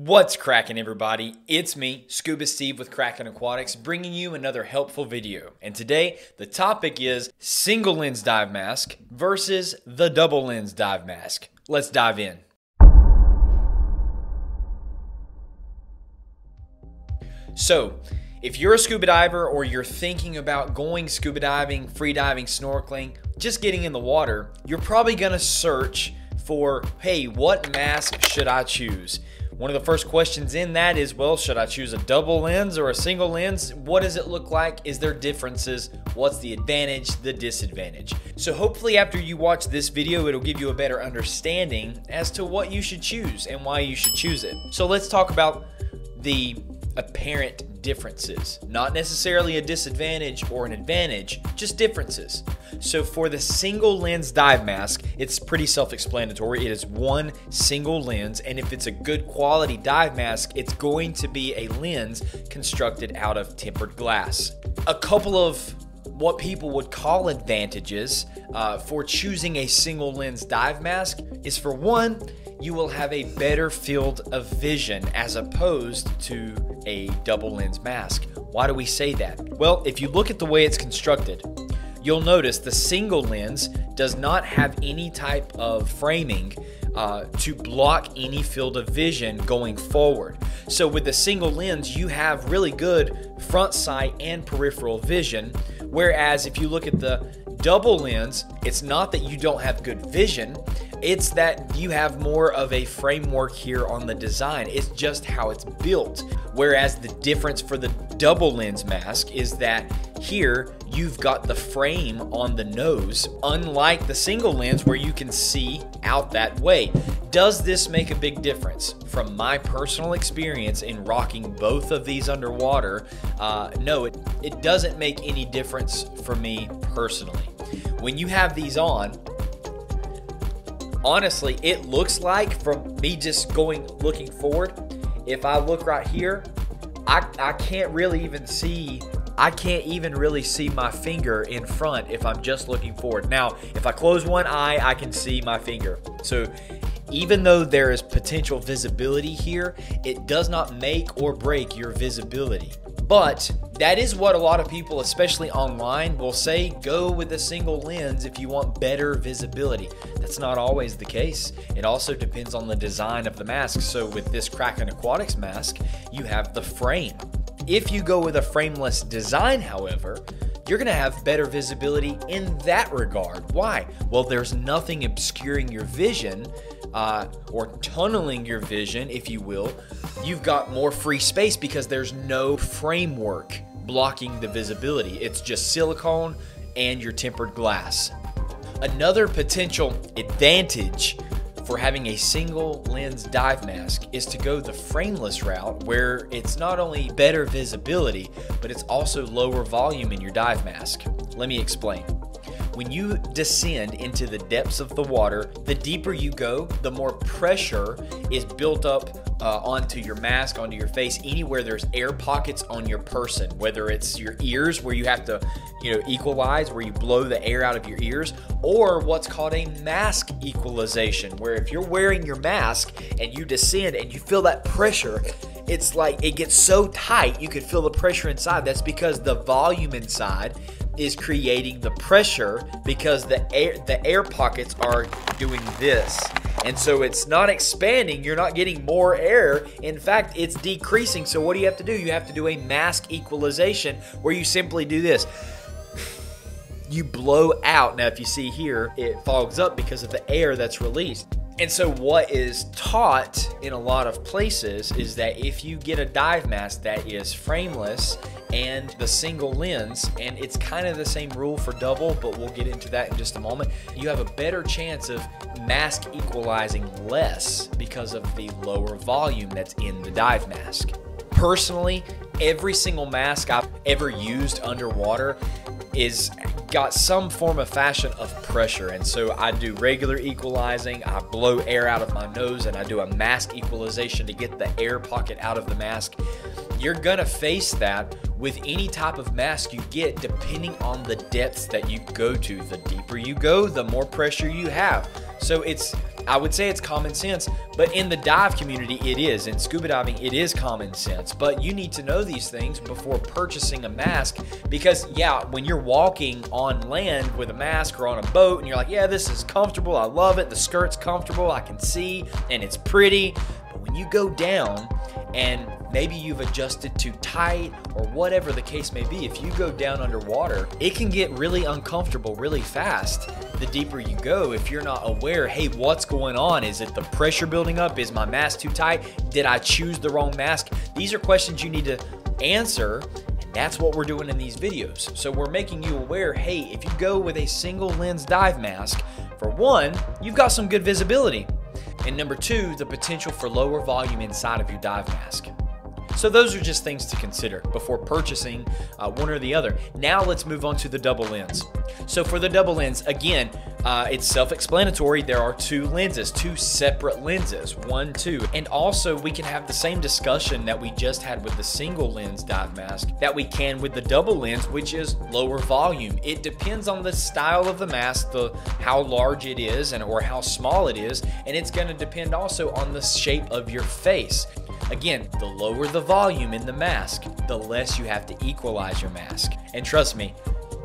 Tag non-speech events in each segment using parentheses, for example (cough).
What's cracking, everybody? It's me, Scuba Steve with Kraken Aquatics, bringing you another helpful video. And today, the topic is single lens dive mask versus the double lens dive mask. Let's dive in. So, if you're a scuba diver or you're thinking about going scuba diving, free diving, snorkeling, just getting in the water, you're probably gonna search for hey, what mask should I choose? One of the first questions in that is well, should I choose a double lens or a single lens? What does it look like? Is there differences? What's the advantage, the disadvantage? So, hopefully, after you watch this video, it'll give you a better understanding as to what you should choose and why you should choose it. So, let's talk about the apparent differences. Not necessarily a disadvantage or an advantage, just differences. So for the single lens dive mask, it's pretty self-explanatory. It is one single lens, and if it's a good quality dive mask, it's going to be a lens constructed out of tempered glass. A couple of what people would call advantages uh, for choosing a single lens dive mask is for one, you will have a better field of vision as opposed to a double lens mask. Why do we say that? Well, if you look at the way it's constructed, you'll notice the single lens does not have any type of framing uh, to block any field of vision going forward. So, with the single lens, you have really good front sight and peripheral vision. Whereas, if you look at the double lens, it's not that you don't have good vision, it's that you have more of a framework here on the design. It's just how it's built. Whereas the difference for the double lens mask is that here you've got the frame on the nose, unlike the single lens where you can see out that way. Does this make a big difference? From my personal experience in rocking both of these underwater, uh, no, it, it doesn't make any difference for me personally. When you have these on, honestly, it looks like from me just going looking forward, if I look right here, I, I can't really even see I can't even really see my finger in front if I'm just looking forward. Now, if I close one eye, I can see my finger. So even though there is potential visibility here, it does not make or break your visibility. But that is what a lot of people, especially online, will say go with a single lens if you want better visibility. That's not always the case. It also depends on the design of the mask. So, with this Kraken Aquatics mask, you have the frame. If you go with a frameless design, however, you're going to have better visibility in that regard. Why? Well, there's nothing obscuring your vision uh, or tunneling your vision, if you will. You've got more free space because there's no framework blocking the visibility. It's just silicone and your tempered glass. Another potential advantage for having a single lens dive mask is to go the frameless route where it's not only better visibility, but it's also lower volume in your dive mask. Let me explain. When you descend into the depths of the water, the deeper you go, the more pressure is built up uh, onto your mask, onto your face, anywhere there's air pockets on your person, whether it's your ears where you have to, you know, equalize, where you blow the air out of your ears, or what's called a mask equalization, where if you're wearing your mask and you descend and you feel that pressure, it's like it gets so tight you could feel the pressure inside. That's because the volume inside is creating the pressure because the air the air pockets are doing this and so it's not expanding, you're not getting more air. In fact, it's decreasing. So what do you have to do? You have to do a mask equalization where you simply do this. (sighs) You blow out. Now, if you see here, it fogs up because of the air that's released. And so, what is taught in a lot of places is that if you get a dive mask that is frameless and the single lens, and it's kind of the same rule for double, but we'll get into that in just a moment, you have a better chance of mask equalizing less because of the lower volume that's in the dive mask. Personally, every single mask I've ever used underwater is got some form of fashion of pressure. And so I do regular equalizing, I blow air out of my nose, and I do a mask equalization to get the air pocket out of the mask. You're gonna face that with any type of mask you get, depending on the depths that you go to. The deeper you go, the more pressure you have. So it's I would say it's common sense, but in the dive community, it is. In scuba diving, it is common sense. But you need to know these things before purchasing a mask because, yeah, when you're walking on land with a mask or on a boat and you're like, yeah, this is comfortable, I love it, the skirt's comfortable, I can see, and it's pretty. But when you go down, and maybe you've adjusted too tight or whatever the case may be, if you go down underwater, it can get really uncomfortable really fast the deeper you go if you're not aware hey, what's going on? Is it the pressure building up? Is my mask too tight? Did I choose the wrong mask? These are questions you need to answer and that's what we're doing in these videos. So we're making you aware, hey, if you go with a single lens dive mask, for one, you've got some good visibility. And number two, the potential for lower volume inside of your dive mask. So those are just things to consider before purchasing uh, one or the other. Now let's move on to the double lens. So for the double lens, again, uh, it's self-explanatory. There are two lenses, two separate lenses, one, two. And also we can have the same discussion that we just had with the single lens dive mask that we can with the double lens, which is lower volume. It depends on the style of the mask, the how large it is and or how small it is. And it's gonna depend also on the shape of your face. Again, the lower the volume in the mask, the less you have to equalize your mask. And trust me,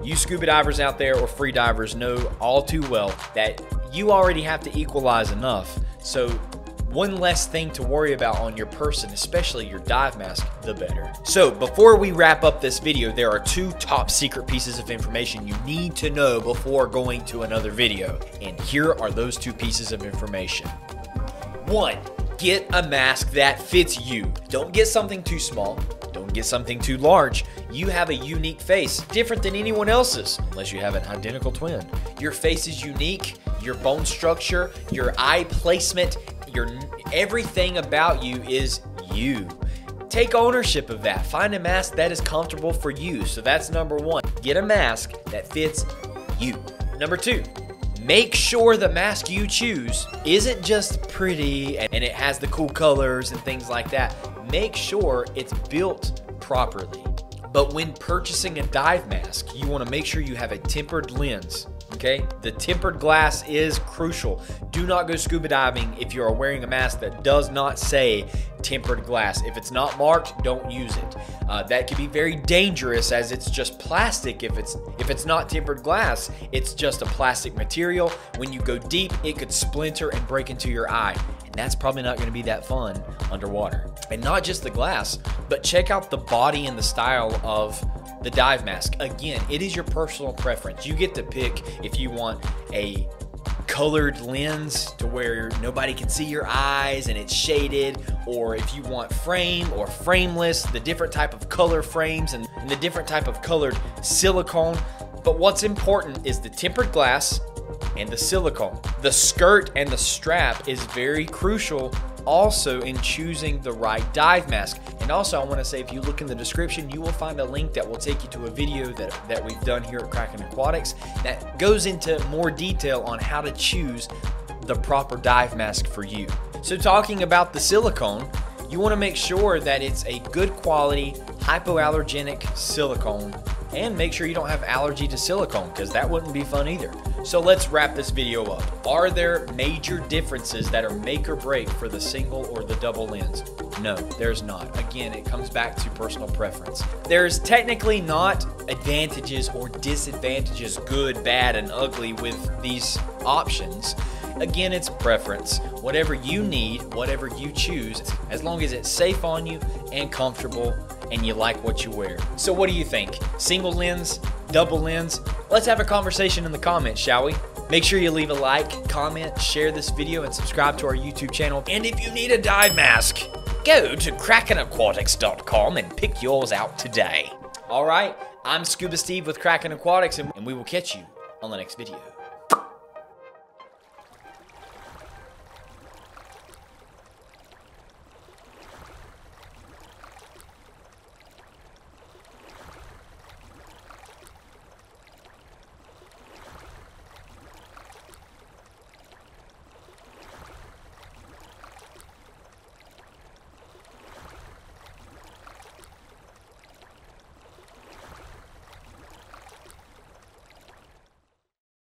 you scuba divers out there or free divers know all too well that you already have to equalize enough. So one less thing to worry about on your person, especially your dive mask, the better. So before we wrap up this video, there are two top secret pieces of information you need to know before going to another video. And here are those two pieces of information. One, get a mask that fits you. Don't get something too small. Don't get something too large. You have a unique face, different than anyone else's, unless you have an identical twin. Your face is unique, your bone structure, your eye placement, your everything about you is you. Take ownership of that. Find a mask that is comfortable for you. So that's number 1. Get a mask that fits you. Number 2, Make sure the mask you choose isn't just pretty and it has the cool colors and things like that. Make sure it's built properly. But when purchasing a dive mask, you want to make sure you have a tempered lens. Okay, the tempered glass is crucial. Do not go scuba diving if you are wearing a mask that does not say tempered glass. If it's not marked, don't use it. Uh, that could be very dangerous as it's just plastic. If it's if it's not tempered glass, it's just a plastic material. When you go deep, it could splinter and break into your eye. And that's probably not going to be that fun underwater. And not just the glass, but check out the body and the style of the dive mask. Again, it is your personal preference. You get to pick if you want a colored lens to where nobody can see your eyes and it's shaded, or if you want frame or frameless, the different type of color frames and, and the different type of colored silicone. But what's important is the tempered glass and the silicone. The skirt and the strap is very crucial also in choosing the right dive mask. And also, I want to say if you look in the description, you will find a link that will take you to a video that, that we've done here at Kraken Aquatics that goes into more detail on how to choose the proper dive mask for you. So, talking about the silicone, you want to make sure that it's a good quality hypoallergenic silicone and make sure you don't have allergy to silicone because that wouldn't be fun either. So let's wrap this video up. Are there major differences that are make or break for the single or the double lens? No, there's not. Again, it comes back to personal preference. There's technically not advantages or disadvantages, good, bad, and ugly with these options. Again, it's preference. Whatever you need, whatever you choose, as long as it's safe on you and comfortable and you like what you wear. So, what do you think? Single lens, double lens? Let's have a conversation in the comments, shall we? Make sure you leave a like, comment, share this video, and subscribe to our YouTube channel. And if you need a dive mask, go to krakenaquatics.com and pick yours out today. All right, I'm Scuba Steve with Kraken Aquatics, and we will catch you on the next video.